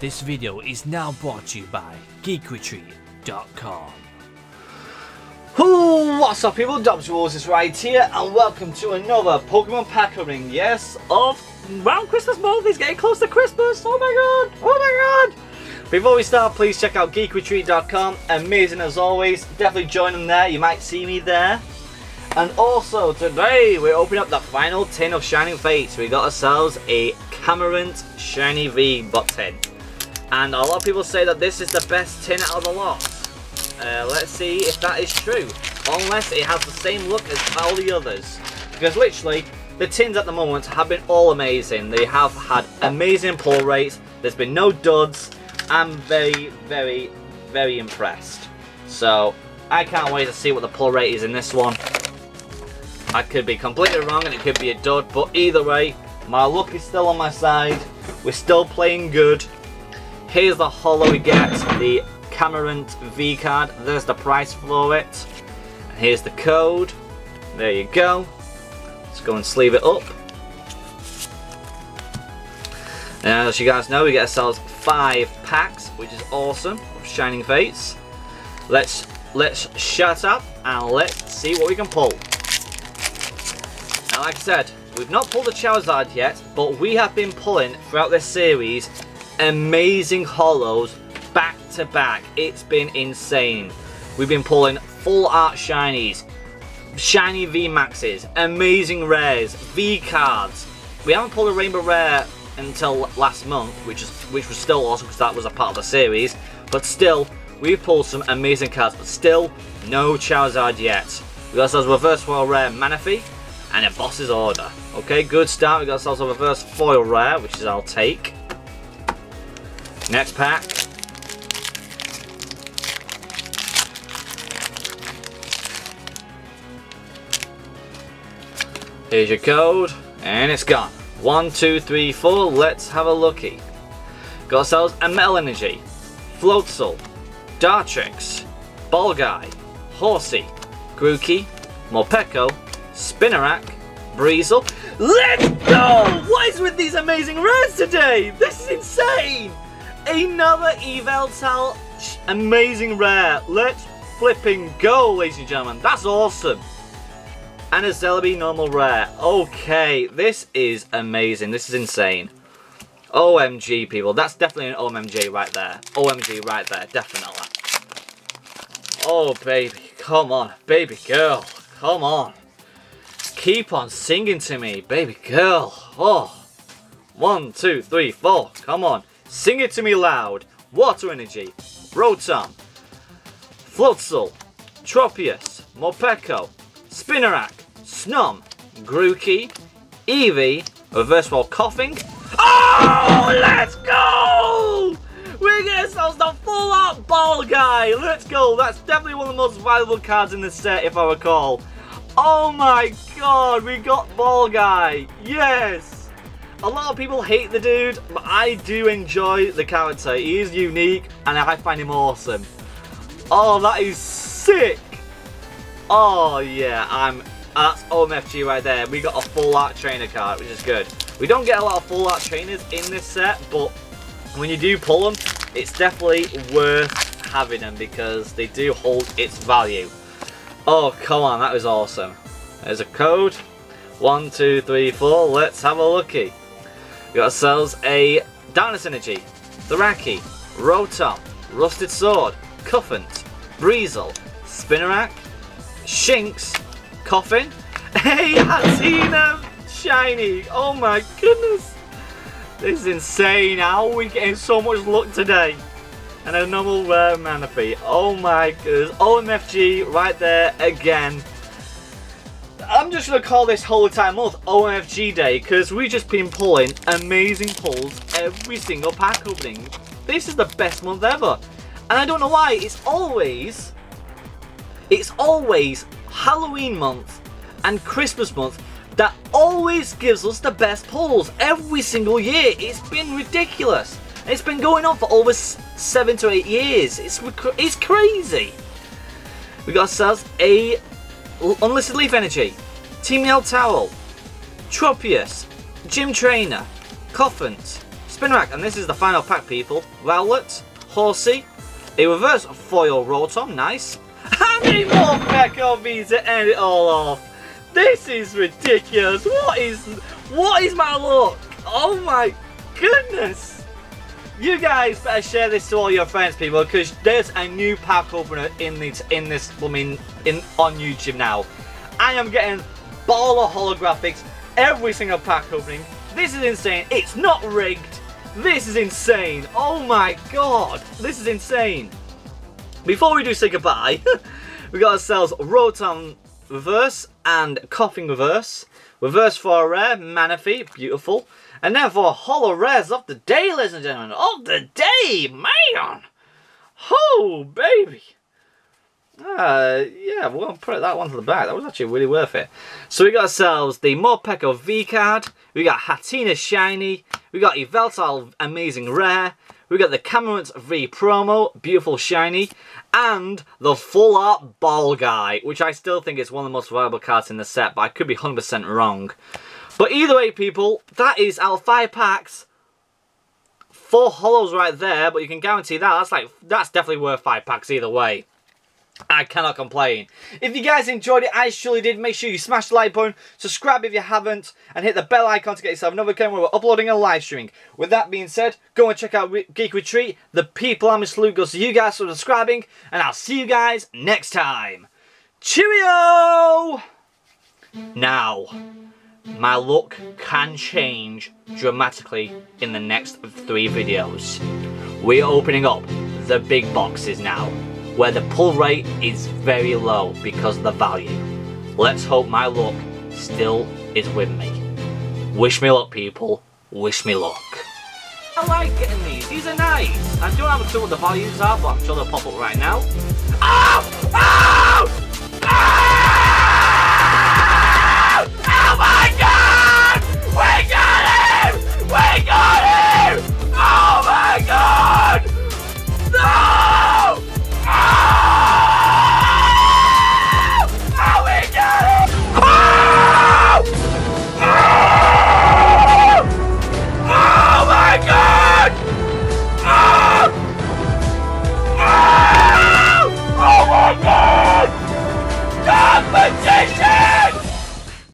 This video is now brought to you by GeekRetreat.com. Ooh, what's up people, Dobbs is right here and welcome to another Pokemon pack opening, yes, of round Christmas month, it's getting close to Christmas, oh my god, oh my god! Before we start, please check out GeekRetreat.com, amazing as always, definitely join them there, you might see me there. And also, today we're opening up the final tin of Shining Fates, we got ourselves a Cramorant Shiny V bot tin. And a lot of people say that this is the best tin out of the lot. Uh, let's see if that is true. Unless it has the same look as all the others. Because literally, the tins at the moment have been all amazing. They have had amazing pull rates. There's been no duds. I'm very, very, very impressed. So, I can't wait to see what the pull rate is in this one. I could be completely wrong and it could be a dud. But either way, my luck is still on my side. We're still playing good. Here's the holo we get, the Cramorant V card. There's the price for it. And here's the code. There you go. Let's go and sleeve it up. Now, as you guys know, we get ourselves five packs, which is awesome, of Shining Fates. Let's let's shut up and let's see what we can pull. Now, like I said, we've not pulled the Charizard yet, but we have been pulling throughout this series amazing hollows back to back. It's been insane. We've been pulling full art shinies, shiny V maxes, amazing rares, V cards. We haven't pulled a rainbow rare until last month, which is which was still awesome because that was a part of the series. But still, we've pulled some amazing cards, but still no Charizard yet. We got ourselves a reverse foil rare Manaphy and a boss's order. Okay, good start. We got ourselves a reverse foil rare, which is I'll take. Next pack. Here's your code, and it's gone. One, two, three, four. Let's have a looky. Got ourselves a Metal Energy, Floatzel, Dartrix, Ball Guy, Horsey, Grookey, Morpeko, Spinarak, Buizel. Let's go! What is with these amazing rares today? This is insane! Another Yveltal amazing rare. Let's flipping go, ladies and gentlemen. That's awesome. And a Celebi normal rare. Okay, this is amazing. This is insane. OMG, people. That's definitely an OMG right there. OMG right there, definitely. Oh, baby. Come on. Baby girl. Come on. Keep on singing to me, baby girl. Oh. One, two, three, four. Come on. Sing it to me loud. Water Energy. Rotom. Floatzel. Tropius. Morpeko. Spinarak. Snom. Grookey. Eevee. Reverse Wall Koffing. Oh, let's go! We get ourselves the full art ball guy. Let's go. That's definitely one of the most valuable cards in the set, if I recall. Oh my god, we got ball guy. Yes. A lot of people hate the dude, but I do enjoy the character. He is unique, and I find him awesome. Oh, that is sick. Oh yeah, I'm. That's OMFG right there. We got a full art trainer card, which is good. We don't get a lot of full art trainers in this set, but when you do pull them, it's definitely worth having them because they do hold its value. Oh, come on, that was awesome. There's a code. One, two, three, four. Let's have a looky. Got ourselves a Darkness Energy, Thuraki, Rotom, Rusted Sword, Cufant, Buizel, Spinarak, Shinx, Koffing. Hey, Hatenna Shiny. Oh my goodness. This is insane. How are we getting so much luck today? And a normal uh, rare Manaphy. Oh my goodness. OMFG right there again. I'm just going to call this whole time month OMFG day because we've just been pulling amazing pulls every single pack opening. This is the best month ever. And I don't know why. It's always... It's always Halloween month and Christmas month that always gives us the best pulls every single year. It's been ridiculous. It's been going on for over seven to eight years. It's it's crazy. We got ourselves a Unlisted Leaf Energy, Team Yell Towel, Tropius, Gym Trainer, Koffings, Spin rack, and this is the final pack, people. Rowlet, Horsey, a reverse foil Rotom, nice. And a more V to end it all off. This is ridiculous. What is, what is my luck? Oh my goodness. You guys better share this to all your friends, people, because there's a new pack opener in this, in this, I mean, in on YouTube now. I am getting baller holographics every single pack opening. This is insane. It's not rigged. This is insane. Oh my god. This is insane. Before we do say goodbye, we got ourselves Rotom Reverse and Koffing Reverse. Reverse for a rare, Manaphy, beautiful. And then for Holo Rares of the day, ladies and gentlemen. Of the day, man! Oh, baby! Uh, yeah, we'll put that one to the back. That was actually really worth it. So we got ourselves the Morpeko V card. We got Hatenna Shiny. We got Yveltal Amazing Rare. We got the Cramorant V promo, beautiful shiny, and the full art ball guy, which I still think is one of the most valuable cards in the set, but I could be 100% wrong. But either way, people, that is our five packs. Four hollows right there, but you can guarantee that. That's like, that's definitely worth five packs either way. I cannot complain. If you guys enjoyed it, I surely did, make sure you smash the like button, subscribe if you haven't, and hit the bell icon to get yourself notified when we're uploading and live streaming. With that being said, go and check out Geek Retreat. The people I'm salute goes to you guys for subscribing, and I'll see you guys next time. Cheerio! Now, my look can change dramatically in the next three videos. We're opening up the big boxes now where the pull rate is very low because of the value. Let's hope my luck still is with me. Wish me luck, people. Wish me luck. I like getting these. These are nice. I don't have a clue what the values are, but I'm sure they'll pop up right now. Ah! Oh!